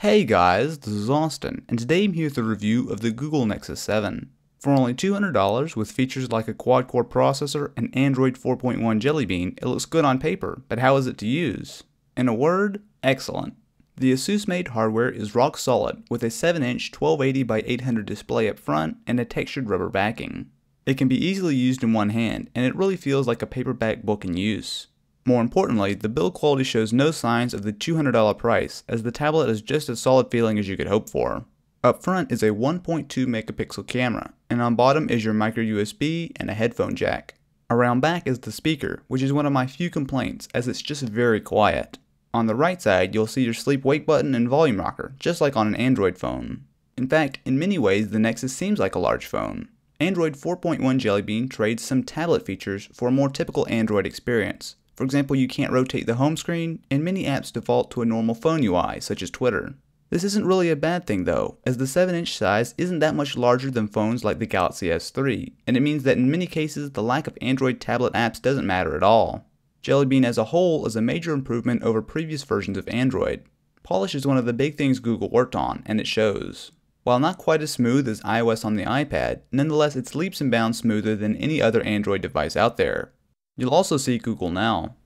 Hey guys, this is Austin, and today I'm here with a review of the Google Nexus 7. For only $200 with features like a quad-core processor and Android 4.1 Jelly Bean, it looks good on paper, but how is it to use? In a word, excellent. The Asus made hardware is rock solid with a 7-inch 1280x800 display up front and a textured rubber backing. It can be easily used in one hand, and it really feels like a paperback book in use. More importantly, the build quality shows no signs of the $200 price, as the tablet is just as solid feeling as you could hope for. Up front is a 1.2 megapixel camera, and on bottom is your micro USB and a headphone jack. Around back is the speaker, which is one of my few complaints as it's just very quiet. On the right side, you'll see your sleep wake button and volume rocker, just like on an Android phone. In fact, in many ways the Nexus seems like a large phone. Android 4.1 Jelly Bean trades some tablet features for a more typical Android experience, for example, you can't rotate the home screen, and many apps default to a normal phone UI, such as Twitter. This isn't really a bad thing though, as the 7-inch size isn't that much larger than phones like the Galaxy S3, and it means that in many cases the lack of Android tablet apps doesn't matter at all. Jelly Bean as a whole is a major improvement over previous versions of Android. Polish is one of the big things Google worked on, and it shows. While not quite as smooth as iOS on the iPad, nonetheless it's leaps and bounds smoother than any other Android device out there. You'll also see Google Now.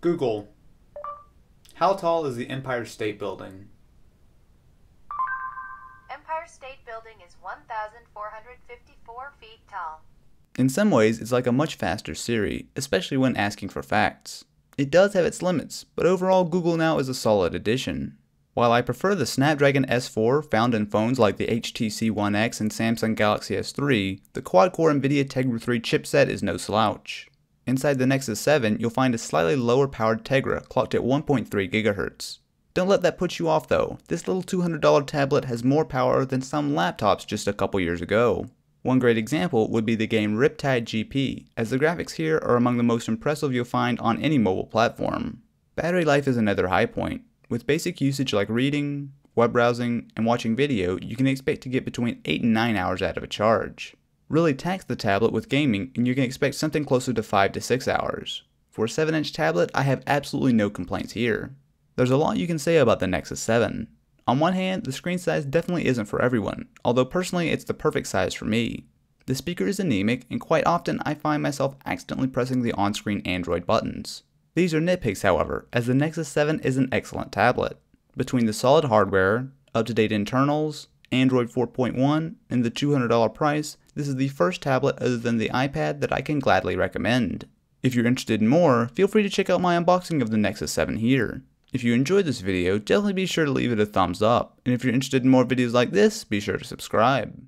Google. How tall is the Empire State Building? Empire State Building is 1,454 feet tall. In some ways, it's like a much faster Siri, especially when asking for facts. It does have its limits, but overall Google Now is a solid addition. While I prefer the Snapdragon S4 found in phones like the HTC One X and Samsung Galaxy S3, the quad-core NVIDIA Tegra 3 chipset is no slouch. Inside the Nexus 7, you'll find a slightly lower powered Tegra clocked at 1.3 GHz. Don't let that put you off though, this little $200 tablet has more power than some laptops just a couple years ago. One great example would be the game Riptide GP, as the graphics here are among the most impressive you'll find on any mobile platform. Battery life is another high point. With basic usage like reading, web browsing, and watching video, you can expect to get between 8 and 9 hours out of a charge. Really tax the tablet with gaming and you can expect something closer to 5 to 6 hours. For a 7 inch tablet, I have absolutely no complaints here. There's a lot you can say about the Nexus 7. On one hand, the screen size definitely isn't for everyone, although personally it's the perfect size for me. The speaker is anemic, and quite often I find myself accidentally pressing the on-screen Android buttons. These are nitpicks however, as the Nexus 7 is an excellent tablet. Between the solid hardware, up-to-date internals, Android 4.1, and the $200 price, this is the first tablet other than the iPad that I can gladly recommend. If you're interested in more, feel free to check out my unboxing of the Nexus 7 here. If you enjoyed this video, definitely be sure to leave it a thumbs up, and if you're interested in more videos like this, be sure to subscribe.